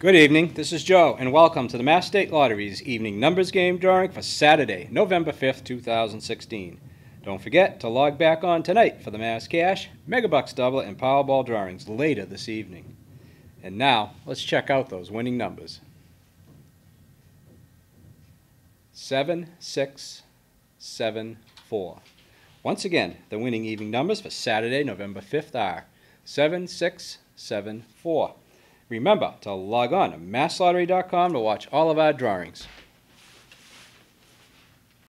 Good evening, this is Joe, and welcome to the Mass State Lottery's evening numbers game drawing for Saturday, November 5th, 2016. Don't forget to log back on tonight for the Mass Cash, Megabucks Double, and Powerball drawings later this evening. And now, let's check out those winning numbers. 7, 6, 7, 4. Once again, the winning evening numbers for Saturday, November 5th are 7, 6, 7, 4. Remember to log on to masslottery.com to watch all of our drawings.